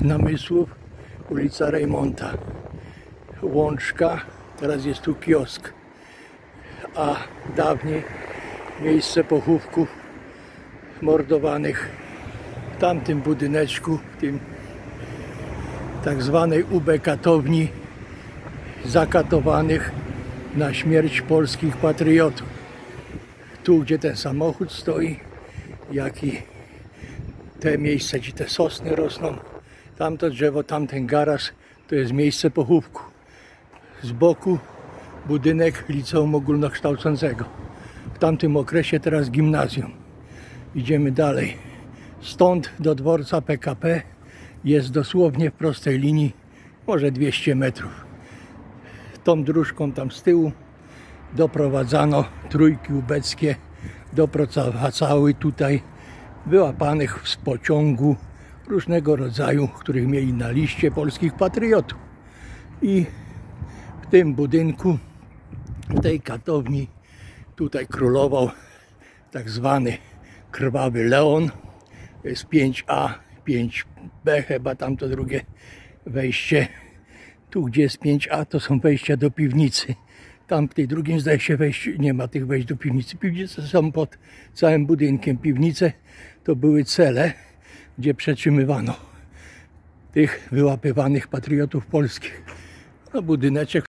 Namysłów, ulica Rejmonta. Łączka, teraz jest tu kiosk. A dawniej miejsce pochówków mordowanych w tamtym budyneczku, w tym tak zwanej UB katowni zakatowanych na śmierć polskich patriotów. Tu, gdzie ten samochód stoi, jak i te miejsca, gdzie te sosny rosną, tamto drzewo, tamten garaż, to jest miejsce pochówku. Z boku budynek liceum ogólnokształcącego. W tamtym okresie teraz gimnazjum. Idziemy dalej. Stąd do dworca PKP jest dosłownie w prostej linii, może 200 metrów. Tą dróżką tam z tyłu doprowadzano trójki ubeckie, doprowadzały tutaj wyłapanych z pociągu różnego rodzaju, których mieli na liście polskich patriotów. I w tym budynku, w tej katowni, tutaj królował tak zwany krwawy Leon. To jest 5A, 5B, chyba tamto drugie wejście. Tu, gdzie jest 5A, to są wejścia do piwnicy. Tam w tej drugim zdaje się wejść, nie ma tych wejść do piwnicy. Piwnice są pod całym budynkiem. Piwnice to były cele, gdzie przetrzymywano tych wyłapywanych patriotów polskich. No, budyneczek